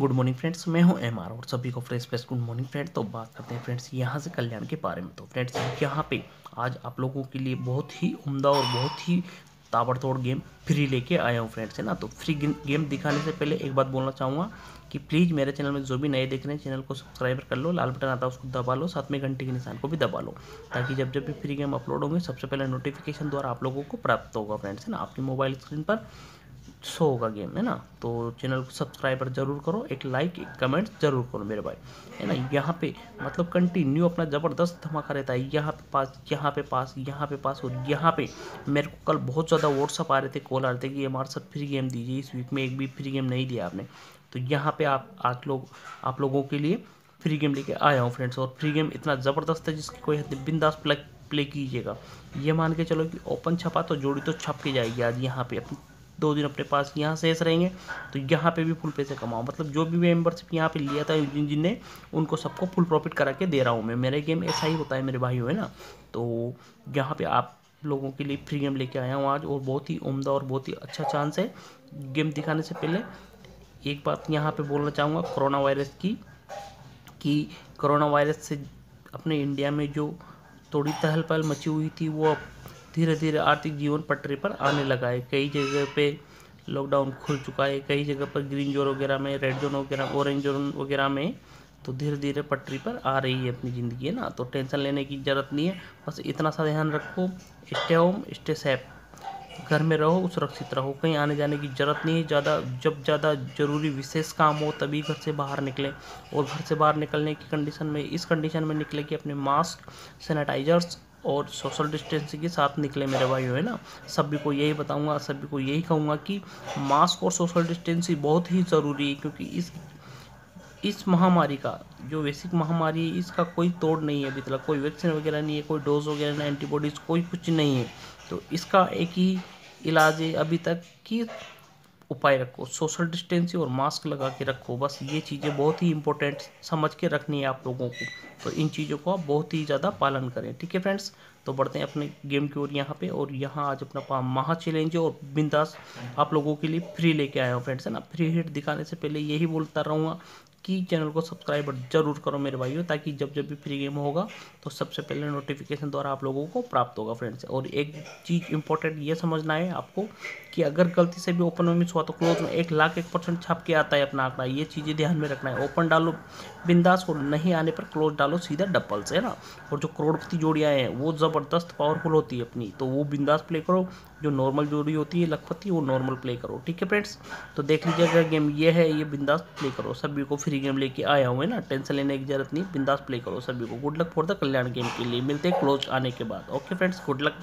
Good morning friends मैं हूँ M R और सभी को fresh fresh good morning friend तो बात करते हैं फ्रेंड्स यहाँ से कल्याण के बारे में। तो फ्रेंड्स यहाँ पे आज आप लोगों के लिए बहुत ही उम्दा और बहुत ही ताबड़तोड़ गेम फ्री लेके आया हूँ फ्रेंड्स है ना? तो फ्री गेम दिखाने से पहले एक बात बोलना चाहूँगा कि प्लीज़ मेरे चैनल में जो भी नए देख रहे हैं चैनल को सब्सक्राइब कर लो, लाल बटन आता है उसको दबा लो, साथ में घंटे के निशान को भी दबा लो, ताकि जब जब भी फ्री गेम अपलोड होंगे, सबसे पहले नोटिफिकेशन द्वारा आप लोगों को प्राप्त होगा फ्रेंड्स है ना? आपकी मोबाइल स्क्रीन पर। शो होगा गेम, है ना? तो चैनल को सब्सक्राइबर ज़रूर करो, एक लाइक, एक कमेंट ज़रूर करो मेरे भाई, है ना? यहाँ पे मतलब कंटिन्यू अपना ज़बरदस्त धमाका रहता है, यहाँ पे पास, यहाँ पे पास, यहाँ पे पास, और यहाँ पे मेरे को कल बहुत ज़्यादा व्हाट्सअप आ रहे थे, कॉल आ रहे थे कि हमारे साथ फ्री गेम दीजिए, इस वीक में एक भी फ्री गेम नहीं दिया आपने। तो यहाँ पे आप आज लोग, आप लोगों के लिए फ्री गेम लेके आया हूँ फ्रेंड्स और फ्री गेम इतना ज़बरदस्त है जिसकी कोई हद बिंदास प्ले प्ले कीजिएगा। ये मान के चलो कि ओपन छपा तो जोड़ी तो छप के जाएगी आज यहाँ पे अपनी। दो दिन अपने पास यहाँ शेष रहेंगे। तो यहाँ पे भी फुल पैसे कमाओ। मतलब जो भी मेंबरशिप यहाँ पे लिया था जिन, जिनने, उनको सबको फुल प्रॉफिट करा के दे रहा हूँ मैं। मेरे गेम ऐसा ही होता है, मेरे भाई है ना? तो यहाँ पे आप लोगों के लिए फ्री गेम लेके आया हूँ आज और बहुत ही उम्दा और बहुत ही अच्छा चांस है। गेम दिखाने से पहले एक बात यहाँ पे बोलना चाहूँगा कोरोना वायरस की, कि कोरोना वायरस से अपने इंडिया में जो थोड़ी टहल पहल मची हुई थी, वो धीरे धीरे आर्थिक जीवन पटरी पर आने लगा है। कई जगह पे लॉकडाउन खुल चुका है, कई जगह पर ग्रीन जोन वगैरह में रेड जोन वगैरह ऑरेंज जोन वगैरह में तो धीरे धीरे पटरी पर आ रही है अपनी ज़िंदगी, है ना? तो टेंशन लेने की ज़रूरत नहीं है, बस इतना सा ध्यान रखो स्टे होम स्टे सेफ़ घर में रहो, सुरक्षित रहो, कहीं आने जाने की ज़रूरत नहीं है। ज़्यादा, जब ज़्यादा ज़रूरी विशेष काम हो तभी घर से बाहर निकलें और घर से बाहर निकलने की कंडीशन में, इस कंडीशन में निकले कि अपने मास्क सैनिटाइजर्स और सोशल डिस्टेंसिंग के साथ निकले मेरे भाई है ना? सभी को यही बताऊँगा, सभी को यही कहूँगा कि मास्क और सोशल डिस्टेंसिंग बहुत ही ज़रूरी है, क्योंकि इस इस महामारी का, जो वैश्विक महामारी है, इसका कोई तोड़ नहीं है अभी तक। कोई वैक्सीन वगैरह नहीं है, कोई डोज वगैरह नहीं एंटीबॉडीज़ कोई कुछ नहीं है। तो इसका एक ही इलाज है अभी तक कि उपाय रखो। सोशल डिस्टेंसिंग और मास्क लगा के रखो। बस ये चीज़ें बहुत ही इंपॉर्टेंट समझ के रखनी है आप लोगों को। तो इन चीज़ों को आप बहुत ही ज़्यादा पालन करें। ठीक है फ्रेंड्स तो बढ़ते हैं अपने गेम की ओर यहाँ पे और यहाँ आज अपना महा चैलेंज और बिंदास आप लोगों के लिए फ्री लेके आया हूँ फ्रेंड्स है ना? फ्री हिट दिखाने से पहले यही बोलता रहूँगा कि चैनल को सब्सक्राइब ज़रूर करो मेरे भाइयों, ताकि जब जब भी फ्री गेम होगा तो सबसे पहले नोटिफिकेशन द्वारा आप लोगों को प्राप्त होगा फ्रेंड्स और एक चीज़ इंपॉर्टेंट ये समझना है आपको कि अगर गलती से भी ओपन में मिस हुआ तो क्लोज में एक लाख एक परसेंट छाप के आता है अपना आंकड़ा। ये चीज़ें ध्यान में रखना है। ओपन डालो, बिंदास और नहीं आने पर क्लोज डालो सीधा डबल से है ना? और जो करोड़पति जोड़ियाँ हैं, वो ज़बरदस्त पावरफुल होती है अपनी। तो वो बिंदास प्ले करो, जो नॉर्मल जोड़ी होती है, लखपति, वो नॉर्मल प्ले करो, ठीक है फ्रेंड्स तो देख लीजिए, अगर गेम ये है, ये बिंदास प्ले करो। सभी को फ्री गेम लेके आया हुआ है ना? टेंशन लेने की ज़रूरत नहीं, बिंदास प्ले करो सभी को। Good luck for the Kalyan game के लिए। मिलते हैं क्लोज आने के बाद। Okay friends good luck